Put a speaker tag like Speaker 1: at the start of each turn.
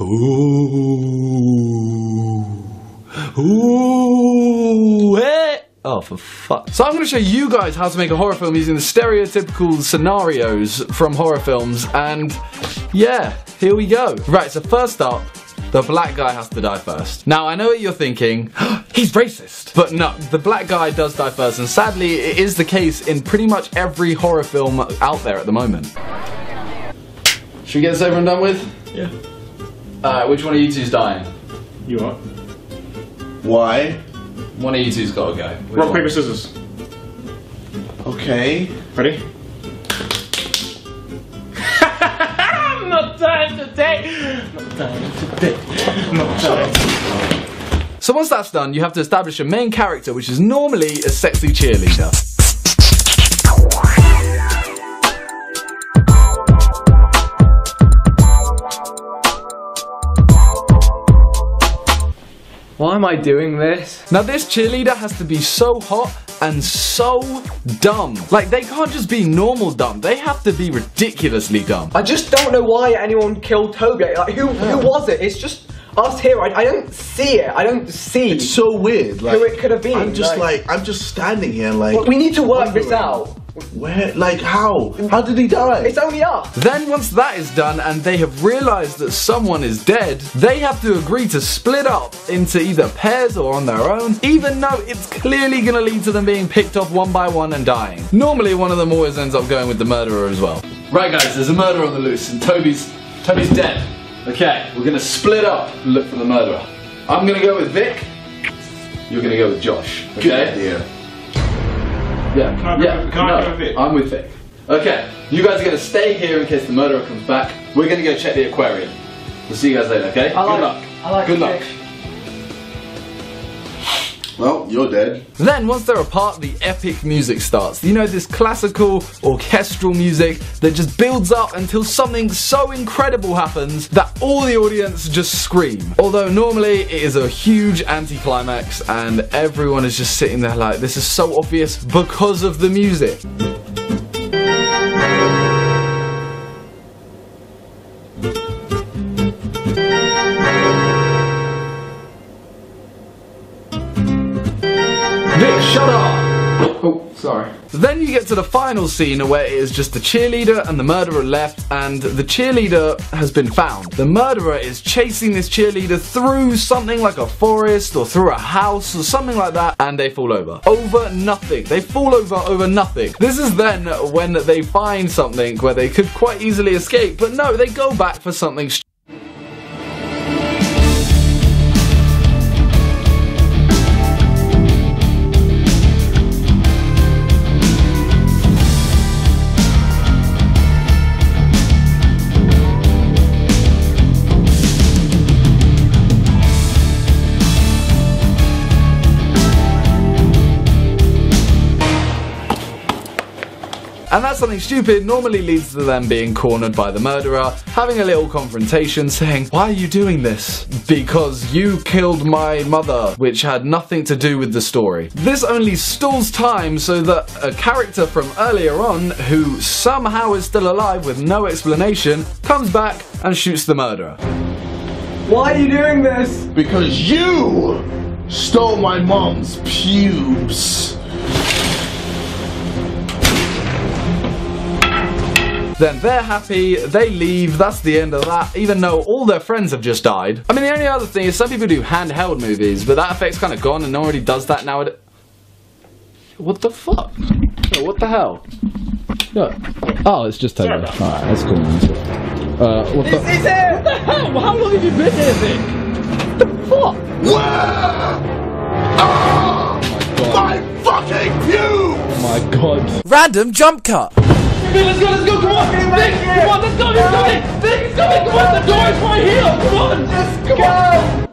Speaker 1: Ooh. Ooh. Hey. Oh, for fuck. So I'm going to show you guys how to make a horror film using the stereotypical scenarios from horror films, and yeah, here we go. Right, so first up, the black guy has to die first. Now, I know what you're thinking, he's racist. But no, the black guy does die first, and sadly, it is the case in pretty much every horror film out there at the moment. Should we get this over and done with?
Speaker 2: Yeah.
Speaker 1: Alright, which one of you two's dying?
Speaker 2: You are.
Speaker 3: Why?
Speaker 1: One of you two's gotta go. Which
Speaker 2: Rock,
Speaker 1: one?
Speaker 2: paper, scissors.
Speaker 3: Okay.
Speaker 2: Ready? not time today. Not time today. Not time.
Speaker 1: So once that's done, you have to establish a main character, which is normally a sexy cheerleader.
Speaker 4: Why am I doing this?
Speaker 1: Now this cheerleader has to be so hot and so dumb. Like they can't just be normal dumb. They have to be ridiculously dumb.
Speaker 4: I just don't know why anyone killed Toby. Like, who who was it? It's just us here. I, I don't see it. I don't see
Speaker 3: It's so weird. Like
Speaker 4: who it could have been.
Speaker 3: I'm just like, I'm just standing here like
Speaker 4: But we need to work this out.
Speaker 3: Where like how? How did he die?
Speaker 4: It's only us.
Speaker 1: Then once that is done and they have realized that someone is dead, they have to agree to split up into either pairs or on their own, even though it's clearly gonna lead to them being picked off one by one and dying. Normally one of them always ends up going with the murderer as well. Right guys, there's a murder on the loose and Toby's Toby's dead. Okay, we're gonna split up and look for the murderer. I'm gonna go with Vic. You're gonna go with Josh. Okay?
Speaker 3: Good idea.
Speaker 1: Yeah.
Speaker 2: Can I go
Speaker 1: yeah.
Speaker 2: with- can I
Speaker 1: no,
Speaker 2: go with Vic?
Speaker 1: I'm with Vic. Okay. You guys are gonna stay here in case the murderer comes back. We're gonna go check the aquarium. We'll see you guys later, okay?
Speaker 4: I like-
Speaker 1: Good luck.
Speaker 4: I like
Speaker 1: Good luck.
Speaker 4: Vic.
Speaker 3: Well, you're dead.
Speaker 1: Then, once they're apart, the epic music starts. You know, this classical orchestral music that just builds up until something so incredible happens that all the audience just scream. Although, normally, it is a huge anticlimax, and everyone is just sitting there like, this is so obvious because of the music. Shut up!
Speaker 4: Oh, sorry.
Speaker 1: Then you get to the final scene where it is just the cheerleader and the murderer left, and the cheerleader has been found. The murderer is chasing this cheerleader through something like a forest or through a house or something like that, and they fall over. Over nothing. They fall over over nothing. This is then when they find something where they could quite easily escape, but no, they go back for something. And that something stupid normally leads to them being cornered by the murderer, having a little confrontation saying, Why are you doing this? Because you killed my mother, which had nothing to do with the story. This only stalls time so that a character from earlier on, who somehow is still alive with no explanation, comes back and shoots the murderer.
Speaker 4: Why are you doing this?
Speaker 3: Because you stole my mom's pubes.
Speaker 1: Then they're happy, they leave, that's the end of that, even though all their friends have just died. I mean, the only other thing is some people do handheld movies, but that effect's kind of gone and nobody does that nowadays. What the fuck? Yo, what the hell? Yo. Oh, it's just Toby. Alright, that's cool. Uh, what the?
Speaker 4: This is it!
Speaker 1: The hell? How long have you been here, Vic? The fuck?
Speaker 3: My fucking pubes!
Speaker 1: Oh my god.
Speaker 5: Random jump cut.
Speaker 2: Let's go, let's go, come on! Vic, come on, let's go, he's coming! Vic, he's coming, come on, the door is right here! Come on!
Speaker 4: Let's go!